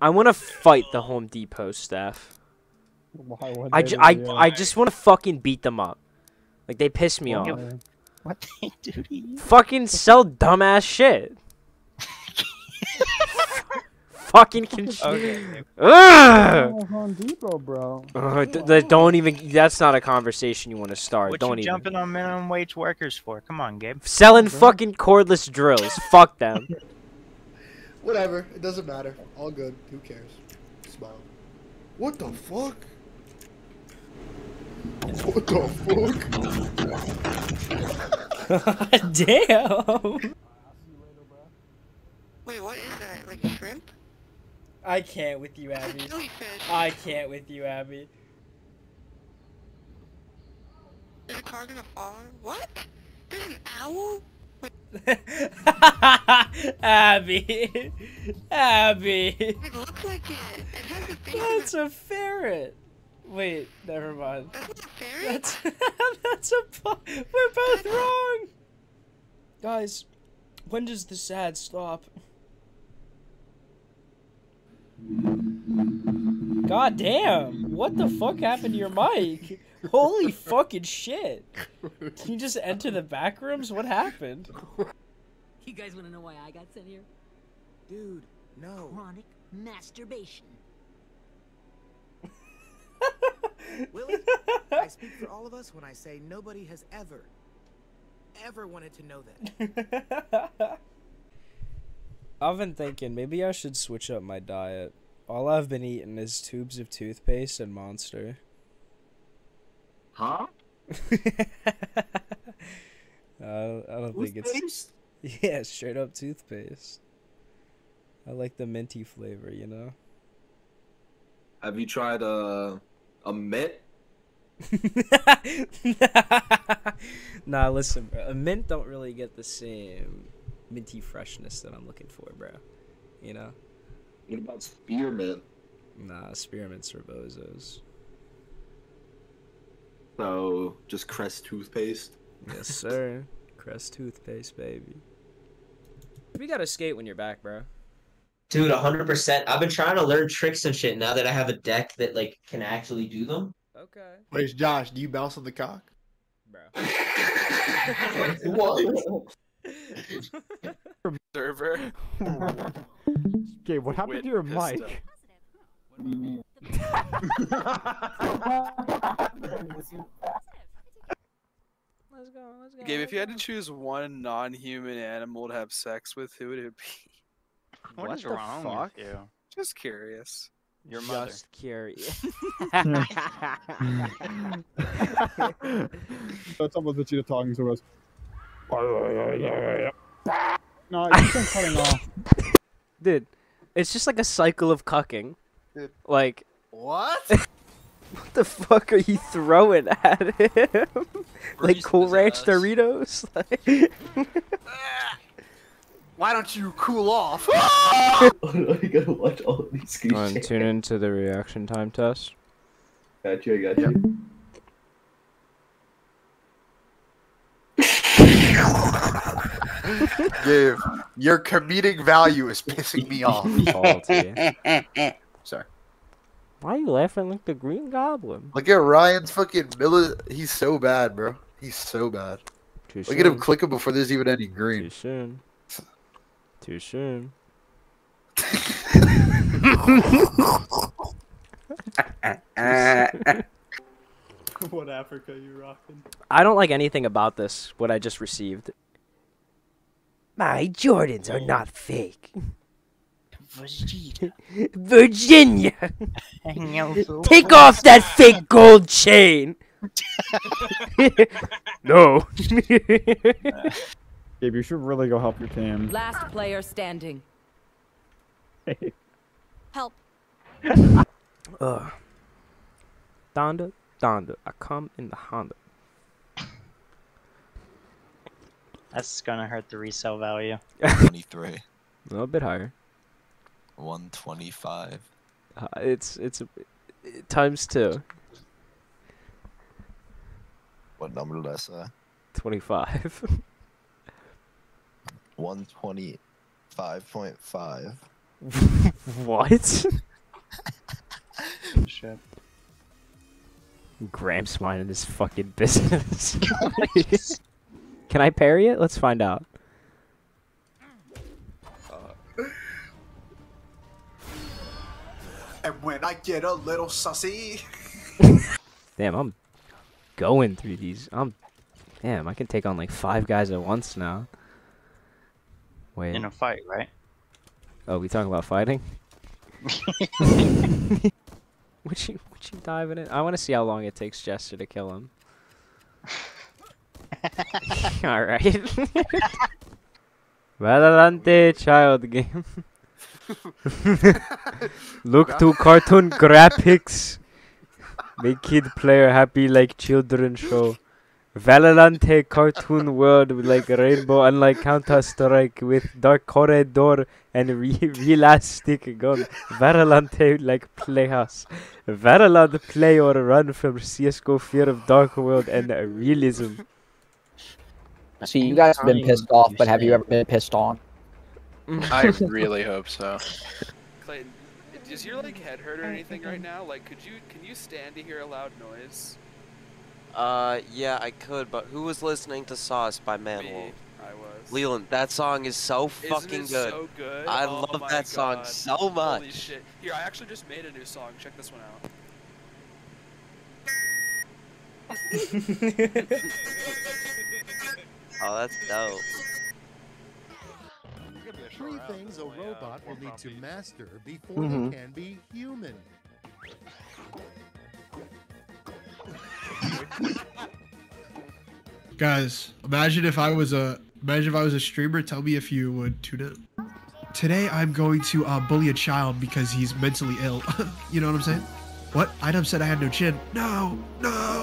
I want to fight the Home Depot staff. Why would I, ju- I, that? I just want to fucking beat them up. Like they piss me off. What they do to you? Fucking sell dumbass shit. fucking con- Okay. Ugh! Home Depot, bro. Th- th- don't even. That's not a conversation you want to start. What don't you even. jumping on minimum wage workers for? Come on, Gabe. Selling fucking cordless drills. Fuck them. Whatever. It doesn't matter. All good. Who cares? Smile. What the fuck? What the fuck? Damn. Wait, what is that? Like a shrimp? I can't with you, Abby. Jellyfish. I can't with you, Abby. Is a car gonna fall? on- What? There's an owl? Abby. Abby. It looks like it. It has a face. That's a ferret. Wait, never mind. That's a ferret? That's that's a we're both wrong. Guys, when does the sad stop? God damn! What the fuck happened to your mic? Holy fucking shit! Can you just enter the back rooms? What happened? You guys want to know why I got sent here? Dude, no. Chronic masturbation. Willie, I speak for all of us when I say nobody has ever, ever wanted to know that. I've been thinking maybe I should switch up my diet. All I've been eating is tubes of toothpaste and Monster. Huh? Uh, I don't think it's Toothpaste? yeah, straight up toothpaste. I like the minty flavor, you know. Have you tried uh, a mint? nah, listen, bro. A mint don't really get the same minty freshness that I'm looking for, bro. You know? What about spearmint? Nah, spearmints are bozos. So just Crest toothpaste. Yes, sir. Crest toothpaste, baby. We gotta skate when you're back, bro. Dude, 100%. I've been trying to learn tricks and shit now that I have a deck that like can actually do them. Okay. Wait, Josh, do you bounce on the cock? Bro. Server. Okay, what happened Wit to your pista. mic? Let's go, let's go. Gabe, if you had to choose one non-human animal to have sex with, who would it be? What What is the wrong fuck? with you? Just curious. Your mother. Just curious. That's almost the cheetah talking to us. No, you keep cutting off. Dude, it's just like a cycle of cucking. Dude. Like, What? what the fuck are you throwing at him? like Cool Ranch Doritos? Like- ah! Why don't you cool off? oh I gotta watch all of these Come on, tune into the reaction time test. Got you, I got you. Gabe, your comedic value is pissing me off. Salty. Sorry. Why are you laughing like the Green Goblin? Look at Ryan's fucking mili- He's so bad, bro. He's so bad. Too Look at him soon. clicking before there's even any green. Too soon. Too soon. what Africa you rocking? I don't like anything about this, what I just received. My Jordans are not fake. Virginia! Take off that fake gold chain! no. Gabe, you should really go help your team. Last player standing. Help. Ugh. Donda, Donda, I come in the Honda. That's gonna hurt the resale value. 23. A little bit higher. 125. Uh, it's it's a, times two. What number did I say? Twenty-five. 125.5. What? Shit. Gramps minding his fucking business. Can I parry it? Let's find out. When I get a little sussy. Damn, I'm going through these. I'm. Damn, I can take on like five guys at once now. Wait. In a fight, right? Oh, we talking about fighting? would you would you dive in it? I want to see how long it takes Jester to kill him. All right. Valorante child game. Look to cartoon graphics. Make kid player happy like children show. Valorante cartoon world with like rainbow unlike Counter Strike with dark corridor and re- realistic gun. Valorante like playhouse. Valorant play or run from CSGO fear of dark world and realism. See, you guys have been pissed off, but have you ever been pissed on? I really hope so. Clayton, does your like head hurt or anything right now? Like, could you can you stand to hear a loud noise? Uh, yeah, I could, but who was listening to Sauce by Manwolf? I was. Leland, that song is so Isn't fucking it good. so good? I Oh love my that song so much. Holy shit. Here, I actually just made a new song. Check this one out. Oh, that's dope. Three things a robot will need to master before Mhm. they can be human. Guys, imagine if I was a imagine if I was a streamer. Tell me if you would tune in. Today I'm going to uh, bully a child because he's mentally ill. you know what I'm saying? What? Item said I had no chin. No, no.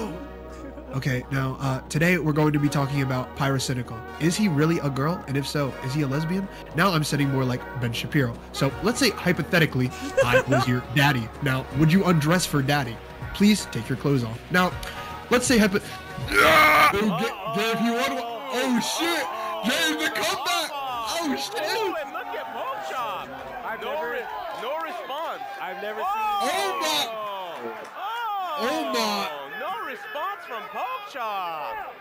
Okay, now uh, today we're going to be talking about Pyrocynical. Is he really a girl? And if so, is he a lesbian? Now I'm setting more like Ben Shapiro. So let's say hypothetically, I was your daddy. Now, would you undress for daddy? Please take your clothes off. Now, let's say hypo. Yeah! Dave, you want to? Oh shit! Dave, the comeback! Oh shit! and look at Pork Chop. no, re- no response. I've never Oh seen. my! Oh, Oh my! no response from Pork Chop.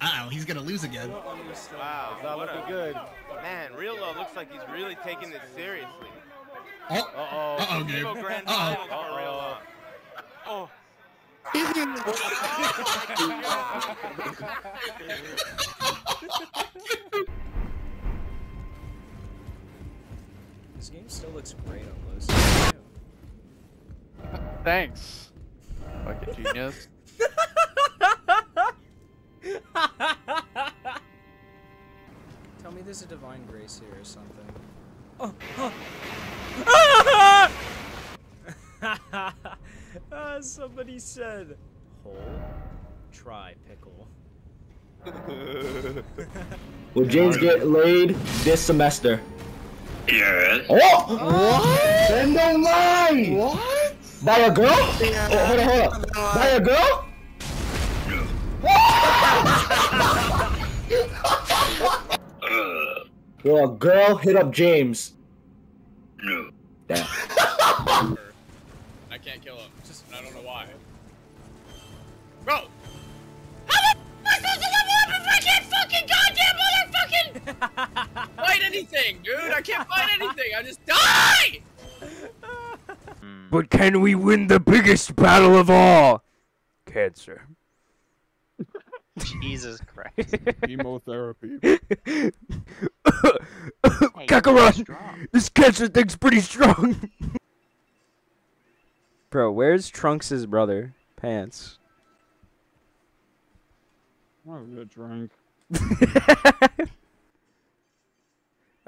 Uh oh, he's gonna lose again. Wow, not looking good. Man, Real Love looks like he's really taking this seriously. Oh, Uh-oh. uh-oh, Gabe. Go grand Uh-oh. Real Love. Oh. This game still looks great on low stakes, too. Thanks. Fucking genius. There's a divine grace here or something. uh, somebody said, "Hole, try pickle." Will James get laid this semester? Yes. Oh! What? Then don't lie! What? By a girl? Oh, hold on, hold on. By a girl? Will a girl hit up James? No. Damn. I can't kill him. Just I don't know why. Bro, how the am I can't fucking goddamn motherfucking fight anything, dude. I can't fight anything. I just die. But can we win the biggest battle of all? Cancer. Jesus Christ. Chemotherapy. Kakarot! This cancer thing's pretty strong! Bro, where's Trunks' brother? Pants. I'm gonna drink.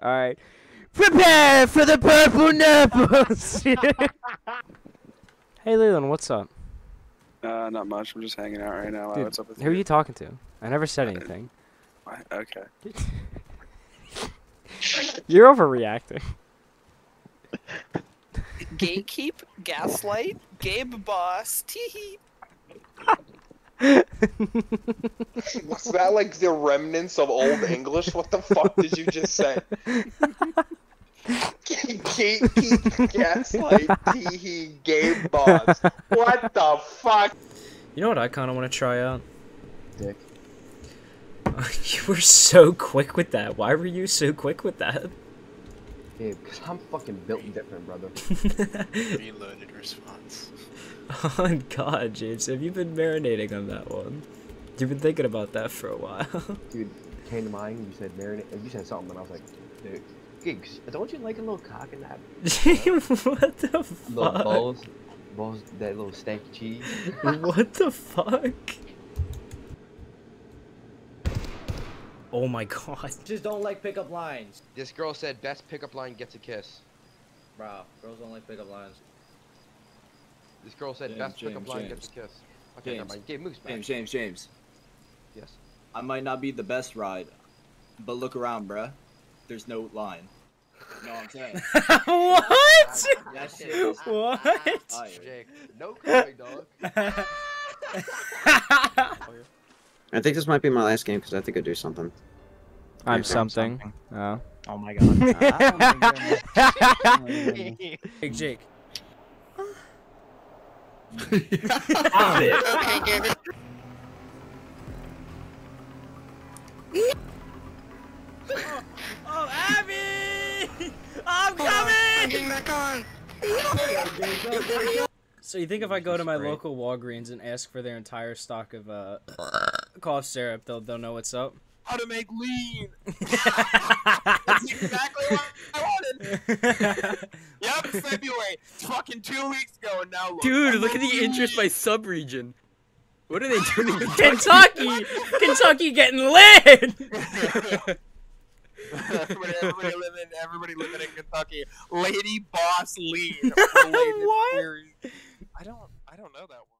Alright. Prepare for the purple nipples! hey Leland, what's up? Uh, not much. I'm just hanging out right now. Dude, What's up with who are you talking to? I never said anything. Okay. You're overreacting. Gatekeep, gaslight, Gabe boss, teehee. Was that like the remnants of old English? What the fuck did you just say? gatekeep, gaslight, teehee, game boss. What the fuck? You know what I kind of want to try out? Dick. you were so quick with that. Why were you so quick with that? Dude, because I'm fucking built different, brother. Reloaded response. Oh god, James, have you been marinating on that one? You've been thinking about that for a while. Dude, came to mind, you said marinate, you said something, and I was like, dude, gigs, don't you like a little cock in that? what the Little fuck? balls, balls, that little steak cheese. what the fuck? Oh my god. Just don't like pickup lines. This girl said best pickup line gets a kiss. Bro, girls don't like pickup lines. This girl said James, best pickup James, line gets a kiss. Okay, never James. mind. Game moves back. James, James, James. Yes. I might not be the best ride, but look around, bruh. There's no line. You know what I'm saying? what? That shit is What? Jake, no crying, dog. I think this might be my last game because I think I do something. I'm Okay. something. Oh. Oh my god. Hey, Jake. Oh, back on. So you think if I go to my local Walgreens and ask for their entire stock of uh cough syrup, they'll they'll know what's up? How to make lean. That's exactly what I wanted. yep, it's February. It's fucking two weeks ago, and now look. Dude, I'm look at the lean. interest by sub-region. What are they doing in Kentucky, Kentucky getting lit. Everybody, everybody living, everybody living in Kentucky. Lady Boss Lee. What? I don't, I don't know that one.